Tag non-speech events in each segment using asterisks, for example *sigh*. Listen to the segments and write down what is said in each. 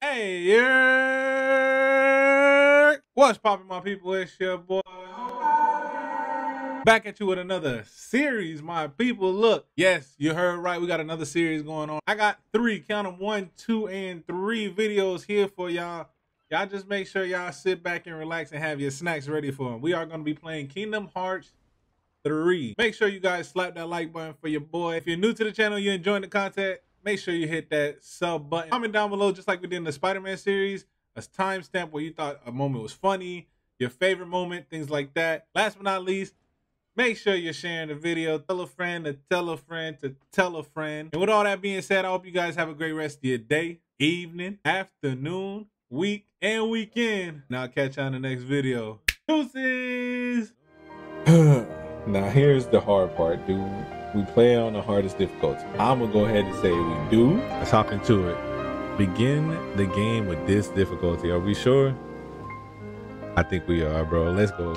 Hey, yeah. What's poppin', my people? It's your boy. Back at you with another series, my people. Look, yes, you heard right. We got another series going on. I got three, count them one, two, and three videos here for y'all. Y'all just make sure y'all sit back and relax and have your snacks ready for them. We are going to be playing Kingdom Hearts 3. Make sure you guys slap that like button for your boy. If you're new to the channel, you're enjoying the content, make sure you hit that sub button. Comment down below, just like we did in the Spider-Man series, a timestamp where you thought a moment was funny, your favorite moment, things like that. Last but not least, make sure you're sharing the video. Tell a friend to tell a friend to tell a friend. And with all that being said, I hope you guys have a great rest of your day, evening, afternoon, week, and weekend. Now I'll catch you on the next video. Deuces! *sighs* now here's the hard part, dude. We play on the hardest difficulty. I'm gonna go ahead and say we do. Let's hop into it. Begin the game with this difficulty. Are we sure? I think we are, bro. Let's go.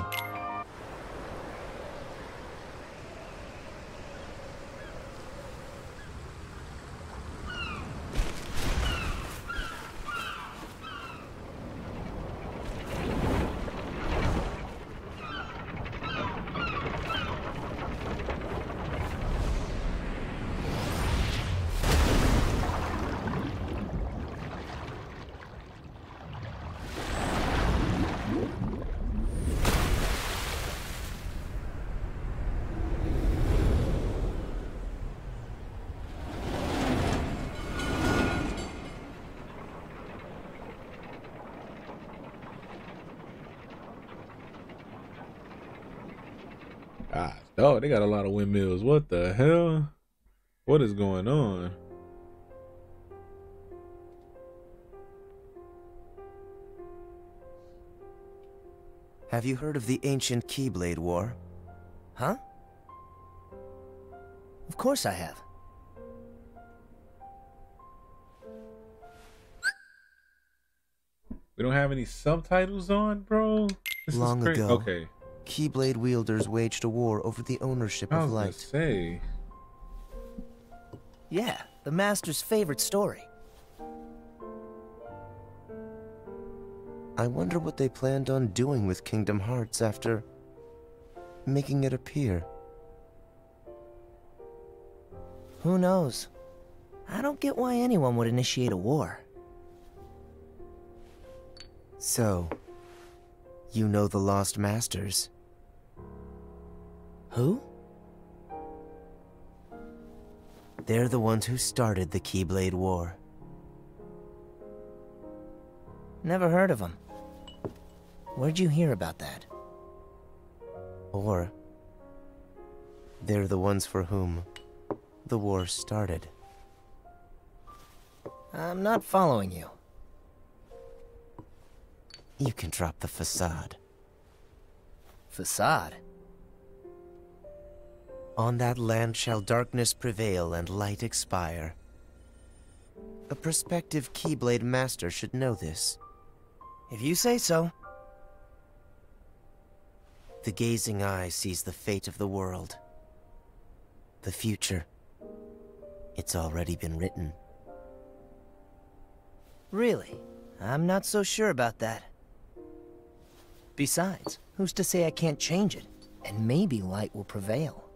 Oh, they got a lot of windmills. What the hell? What is going on? Have you heard of the ancient Keyblade War? Huh? Of course I have. We don't have any subtitles on, bro. This Long is crazy. ago. Okay, Keyblade wielders waged a war over the ownership of light. say. Yeah, the Master's favorite story. I wonder what they planned on doing with Kingdom Hearts after making it appear. Who knows? I don't get why anyone would initiate a war. So, you know the Lost Masters. Who? They're the ones who started the Keyblade War. Never heard of them. Where'd you hear about that? Or, they're the ones for whom the war started. I'm not following you. You can drop the facade. Facade. On that land shall darkness prevail and light expire. A prospective Keyblade Master should know this. If you say so. The gazing eye sees the fate of the world. The future. It's already been written. Really? I'm not so sure about that. Besides, who's to say I can't change it? And maybe light will prevail.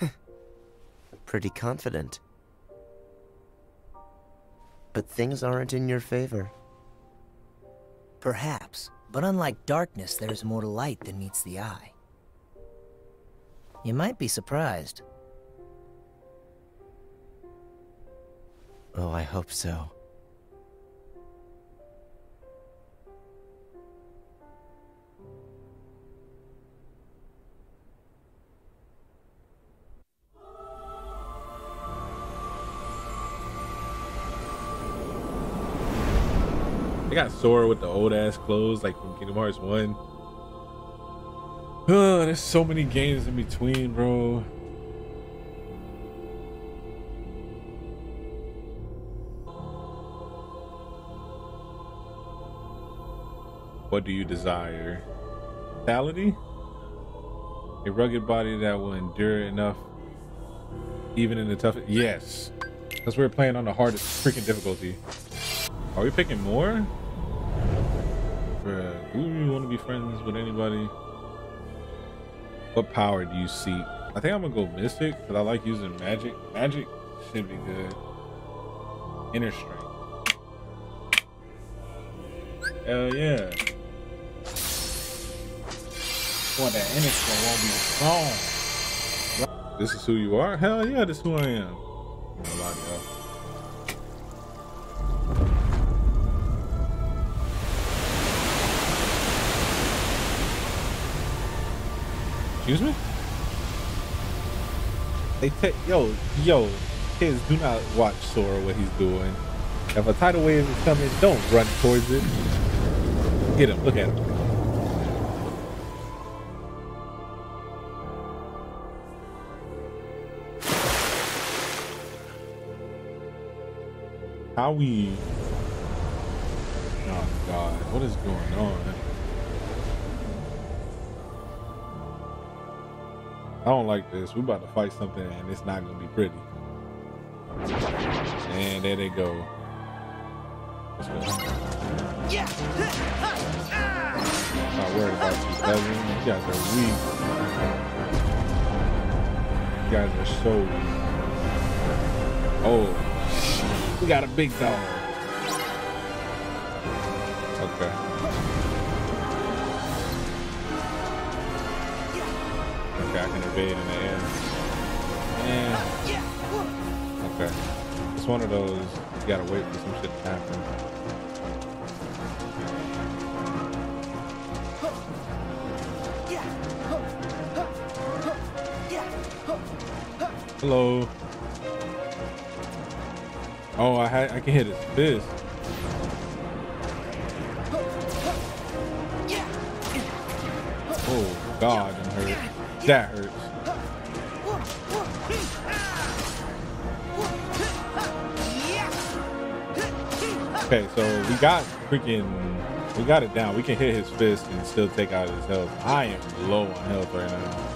*laughs* Pretty confident. But things aren't in your favor. Perhaps, but unlike darkness, there's more light than meets the eye. You might be surprised. Oh, I hope so. They got Sora with the old ass clothes, like from Kingdom Hearts 1. Oh, there's so many games in between, bro. What do you desire? Vitality? A rugged body that will endure enough, even in the toughest. Yes, because we're playing on the hardest freaking difficulty. Are we picking more? Bruh, do you want to be friends with anybody? What power do you seek? I think I'm gonna go Mystic because I like using magic. Magic should be good. Inner strength. Hell yeah. Want that inner strength won't be strong. This is who you are? Hell yeah, this is who I am. I'm Excuse me? They take yo, yo, kids do not watch Sora what he's doing. If a tidal wave is coming, don't run towards it. Get him, look at him. How we Oh god, what is going on? I don't like this. We're about to fight something and it's not gonna be pretty. And there they go. Let's go. Not worried about you, cousin. You guys are weak. You guys are so weak. Oh, we got a big dog. Okay. Can evade in the air. And okay, it's one of those. You gotta wait for some shit to happen. Hello. Oh, I had I can hit his fist. Oh God, that hurts. Okay, so we got freaking, we got it down. We can hit his fist and still take out his health. I am low on health right now.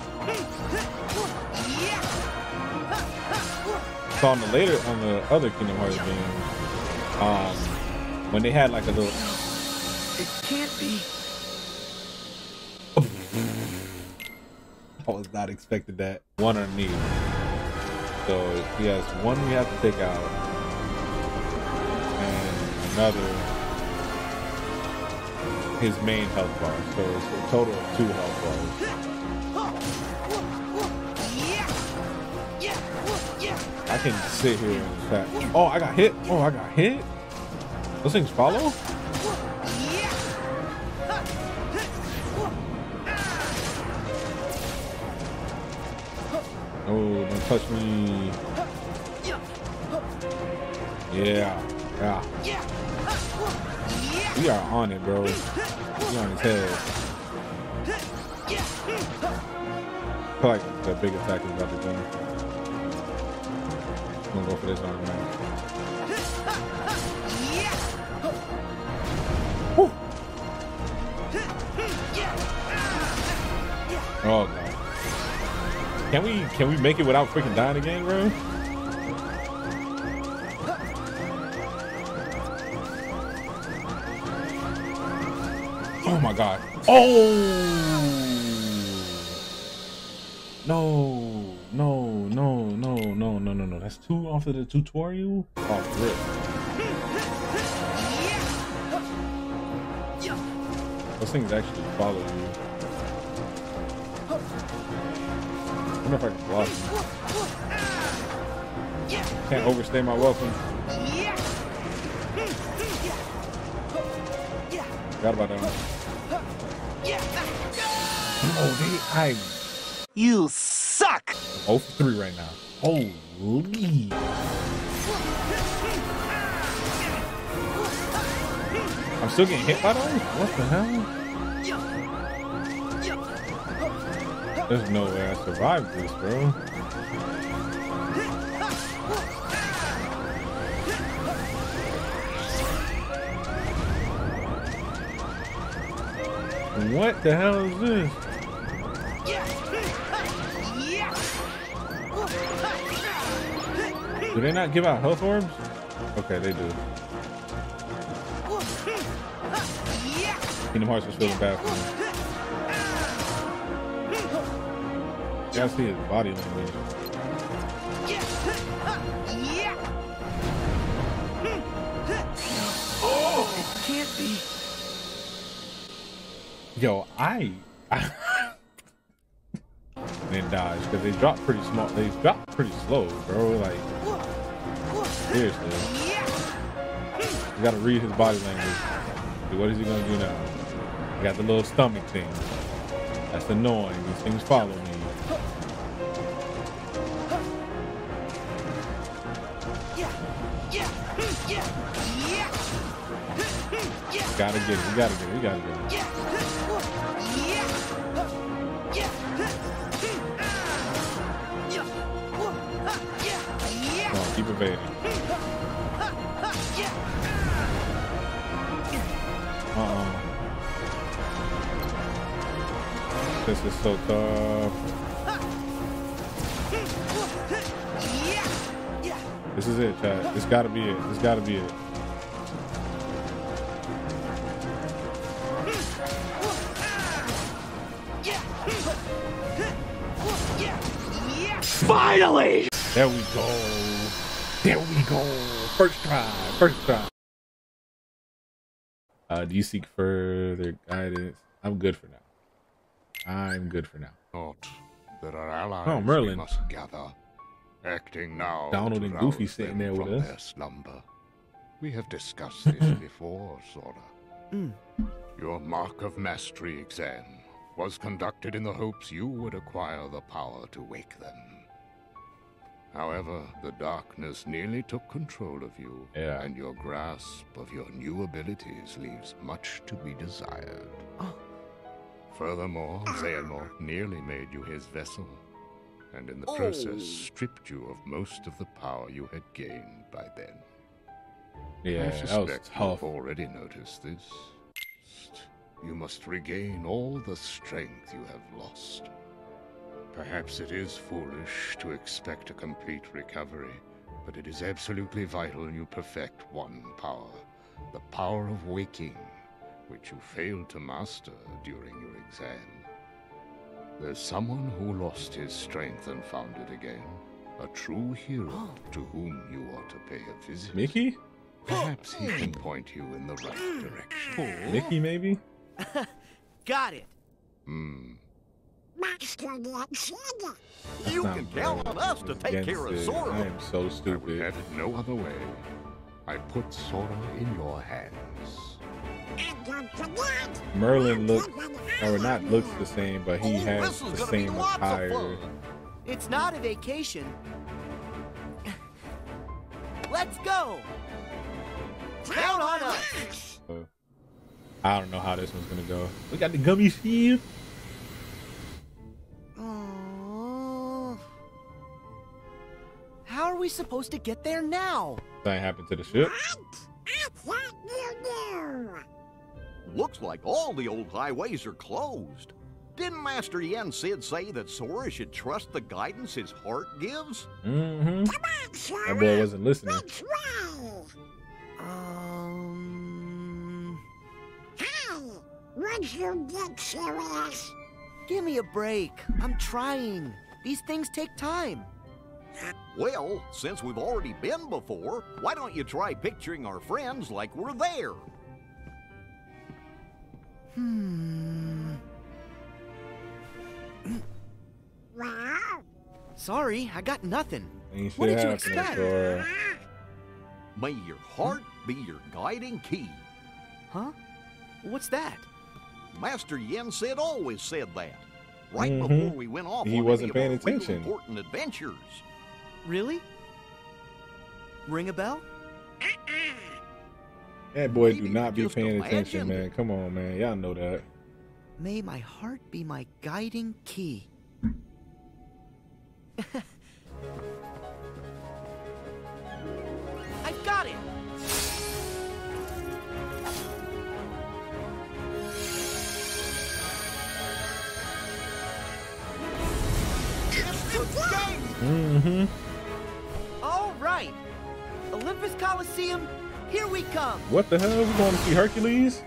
So on the later, on the other Kingdom Hearts game, um, when they had like a little, It can't be. I was not expecting that. One underneath. So he has one we have to take out, and another his main health bar. So it's a total of two health bars. I can sit here and attack. Oh, I got hit. Oh, I got hit. Those things follow. Oh, don't touch me. Yeah, yeah. We are on it, bro. We on his head. I like the big attack is about to come. I'm gonna go for this arm, man. Whew. Oh god. Can we can we make it without freaking dying again, bro? Oh my god. Oh no, no, no, no, no, no, no, no. That's two off of the tutorial? Oh rip. Those things actually follow you. If I can block them. Can't overstay my welcome. Forgot about that one. Oh, they, I You suck! 0 for 3 right now. Holy. I'm still getting hit by those? What the hell? There's no way I survived this, bro. What the hell is this? Do they not give out health orbs? Okay, they do. Kingdom Hearts was feeling bad for me. See his body language. It can't be. Yo, I, then dodge because *laughs* they drop pretty small. They drop pretty slow, bro. Like seriously, you gotta read his body language. See, What is he gonna do now? He got the little stomach thing. That's annoying. These things follow me. Gotta get it. We gotta get it. We gotta get it. Come on, keep evading. Uh-uh. This is so tough. This is it, Chad. This gotta be it. This gotta be it. Finally! There we go. There we go. First try. First try. Uh, do you seek further guidance? I'm good for now. I'm good for now. Not. There are allies Oh, Merlin. we must gather. Acting now. Donald and Goofy sitting there with us. Their slumber. We have discussed *laughs* this before, Sora. Mm. Your Mark of Mastery exam was conducted in the hopes you would acquire the power to wake them. However, the darkness nearly took control of you, Yeah. and your grasp of your new abilities leaves much to be desired. Oh. Furthermore, ah. Xehanort nearly made you his vessel, and in the oh. process stripped you of most of the power you had gained by then. Yeah, I that was suspect tough. you've already noticed this. You must regain all the strength you have lost. Perhaps it is foolish to expect a complete recovery, but it is absolutely vital you perfect one power the power of waking, which you failed to master during your exam. There's someone who lost his strength and found it again. A true hero to whom you ought to pay a visit. Mickey? Perhaps he can point you in the right direction. Mickey, maybe? *laughs* Got it. Hmm. You can count on us to take care of Against it. I am so I would stupid. have it no other way. I put Sora in your hands. Merlin looks, or not looks the same, but he Oh, has the same lots of attire. It's not a vacation. Let's go. Count on us. I don't know how this one's gonna go. We got the gummy shield. Oh. How are we supposed to get there now? Something happened to the ship. What? Looks like all the old highways are closed. Didn't Master Yen Sid say that Sora should trust the guidance his heart gives? Mm-hmm. That boy wasn't listening. Um. Would you get serious? Give me a break. I'm trying. These things take time. Well, since we've already been before, why don't you try picturing our friends like we're there? Hmm. Well, Sorry, I got nothing. Ain't What did you expect? Sora. May your heart be your guiding key. Huh? What's that? Master Yen Sid always said that. Right Mhm. before we went off He on wasn't any of paying our real attention. important adventures. Really? Ring a bell? That boy Maybe do not be just paying attention, man. Come on, man. Y'all know that. May my heart be my guiding key. *laughs* Mm-hmm. All right! Olympus Coliseum, Here we come! What the hell? We going to see Hercules?